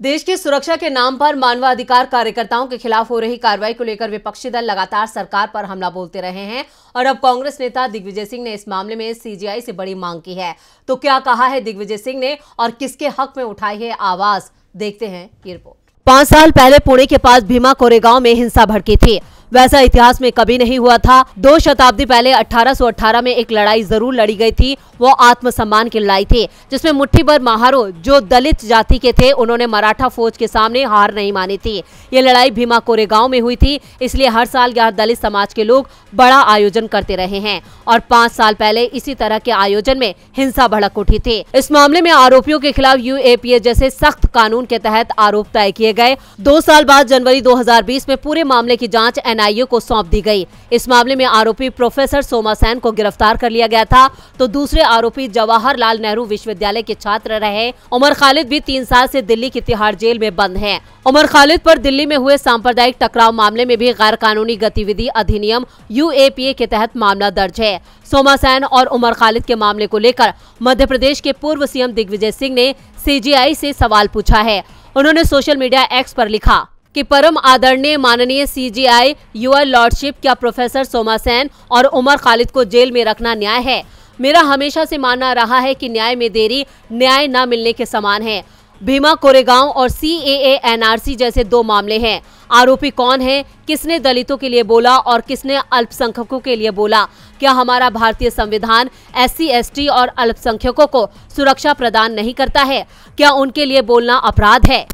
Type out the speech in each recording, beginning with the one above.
देश की सुरक्षा के नाम पर मानवाधिकार कार्यकर्ताओं के खिलाफ हो रही कार्रवाई को लेकर विपक्षी दल लगातार सरकार पर हमला बोलते रहे हैं और अब कांग्रेस नेता दिग्विजय सिंह ने इस मामले में सीजीआई से बड़ी मांग की है। तो क्या कहा है दिग्विजय सिंह ने और किसके हक में उठाई है आवाज़? देखते हैं ये रिपोर्ट। पाँच साल पहले पुणे के पास भीमा कोरेगांव में हिंसा भड़की थी। वैसा इतिहास में कभी नहीं हुआ था। दो शताब्दी पहले 1818 में एक लड़ाई ज़रूर लड़ी गई थी। वो आत्मसम्मान की लड़ाई थी, जिसमें मुट्ठी भर महारो, जो दलित जाति के थे, उन्होंने मराठा फौज के सामने हार नहीं मानी थी। ये लड़ाई भीमा कोरेगांव में हुई थी, इसलिए हर साल यहाँ दलित समाज के लोग बड़ा आयोजन करते रहे हैं। और पाँच साल पहले इसी तरह के आयोजन में हिंसा भड़क उठी थी। इस मामले में आरोपियों के खिलाफ यूएपीए जैसे सख्त कानून के तहत आरोप तय किए गए। दो साल बाद जनवरी 2020 में पूरे मामले की जाँच एनआईए को सौंप दी गई। इस मामले में आरोपी प्रोफेसर सोमा सैन को गिरफ़्तार कर लिया गया था। तो दूसरे आरोपी जवाहरलाल नेहरू विश्वविद्यालय के छात्र रहे। उमर खालिद भी तीन साल से दिल्ली की तिहाड़ जेल में बंद है। उमर खालिद पर दिल्ली में हुए सांप्रदायिक टकराव मामले में भी गैर कानूनी गतिविधि अधिनियम यूएपीए के तहत मामला दर्ज है। सोमा सैन और उमर खालिद के मामले को लेकर मध्य प्रदेश के पूर्व सीएम दिग्विजय सिंह ने सीजीआई से सवाल पूछा है। उन्होंने सोशल मीडिया एक्स पर लिखा। कि परम आदरणीय माननीय सीजीआई यूआर लॉर्डशिप क्या प्रोफेसर सोमा सैन और उमर खालिद को जेल में रखना न्याय है? मेरा हमेशा से मानना रहा है कि न्याय में देरी, न्याय न मिलने के समान है। भीमा कोरेगांव और सी ए एनआरसी जैसे दो मामले हैं। आरोपी कौन है? किसने दलितों के लिए बोला और किसने अल्पसंख्यकों के लिए बोला? क्या हमारा भारतीय संविधान एससी एसटी और अल्पसंख्यकों को सुरक्षा प्रदान नहीं करता है? क्या उनके लिए बोलना अपराध है?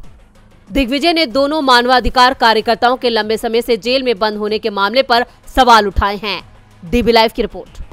दिग्विजय ने दोनों मानवाधिकार कार्यकर्ताओं के लंबे समय से जेल में बंद होने के मामले पर सवाल उठाए हैं। डीबी लाइव की रिपोर्ट।